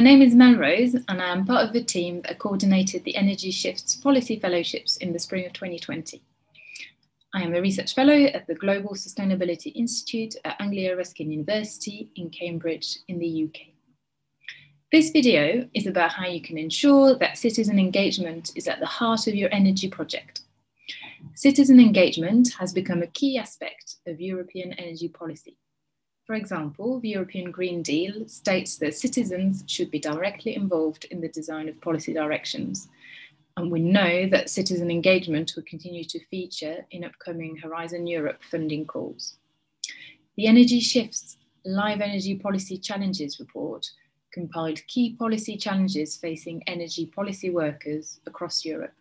name is Melrose, and I am part of the team that coordinated the Energy Shifts Policy Fellowships in the spring of 2020. I am a research fellow at the Global Sustainability Institute at Anglia Ruskin University in Cambridge in the UK. This video is about how you can ensure that citizen engagement is at the heart of your energy project. Citizen engagement has become a key aspect of European energy policy. For example, the European Green Deal states that citizens should be directly involved in the design of policy directions. And we know that citizen engagement will continue to feature in upcoming Horizon Europe funding calls. The Energy Shifts Live Energy Policy Challenges report compiled key policy challenges facing energy policy workers across Europe,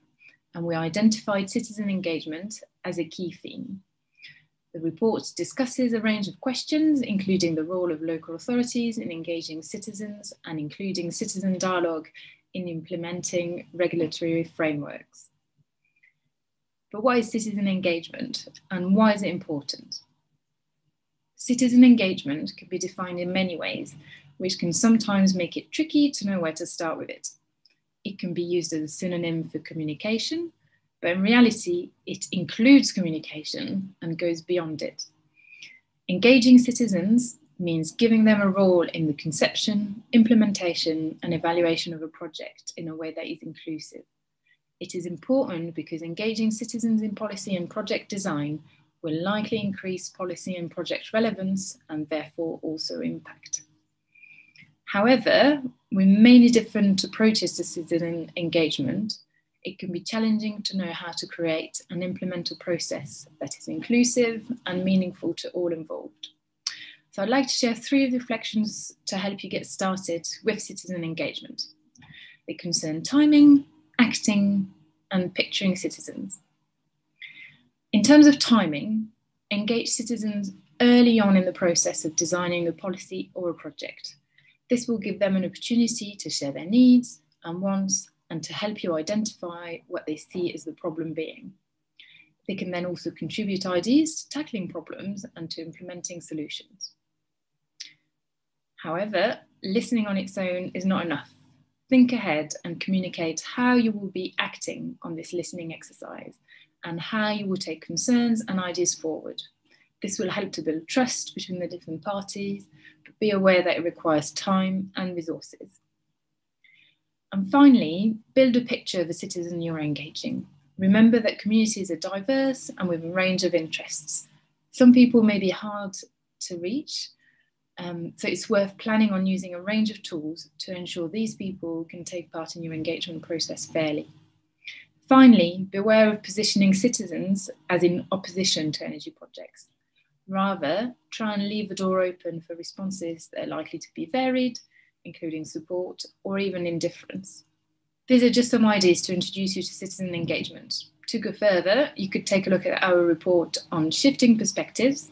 and we identified citizen engagement as a key theme. The report discusses a range of questions, including the role of local authorities in engaging citizens and including citizen dialogue in implementing regulatory frameworks. But what is citizen engagement and why is it important? Citizen engagement can be defined in many ways, which can sometimes make it tricky to know where to start with it. It can be used as a synonym for communication, but in reality, it includes communication and goes beyond it. Engaging citizens means giving them a role in the conception, implementation, and evaluation of a project in a way that is inclusive. It is important because engaging citizens in policy and project design will likely increase policy and project relevance and therefore also impact. However, with many different approaches to citizen engagement, it can be challenging to know how to create and implement a process that is inclusive and meaningful to all involved. So I'd like to share three reflections to help you get started with citizen engagement. They concern timing, acting, and picturing citizens. In terms of timing, engage citizens early on in the process of designing a policy or a project. This will give them an opportunity to share their needs and wants and to help you identify what they see as the problem being. They can then also contribute ideas to tackling problems and to implementing solutions. However, listening on its own is not enough. Think ahead and communicate how you will be acting on this listening exercise and how you will take concerns and ideas forward. This will help to build trust between the different parties, but be aware that it requires time and resources. And finally, build a picture of the citizen you're engaging. Remember that communities are diverse and with a range of interests. Some people may be hard to reach, um, so it's worth planning on using a range of tools to ensure these people can take part in your engagement process fairly. Finally, beware of positioning citizens as in opposition to energy projects. Rather, try and leave the door open for responses that are likely to be varied including support or even indifference. These are just some ideas to introduce you to citizen engagement. To go further, you could take a look at our report on shifting perspectives,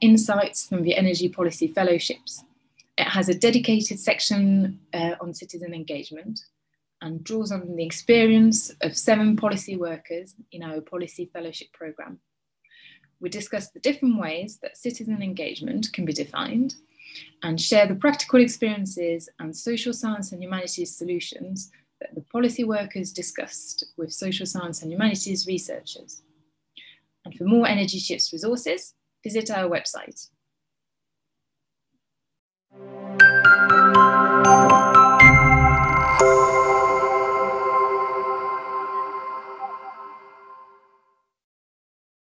insights from the Energy Policy Fellowships. It has a dedicated section uh, on citizen engagement and draws on the experience of seven policy workers in our Policy Fellowship programme. We discuss the different ways that citizen engagement can be defined and share the practical experiences and social science and humanities solutions that the policy workers discussed with social science and humanities researchers. And for more Energy Shifts resources, visit our website.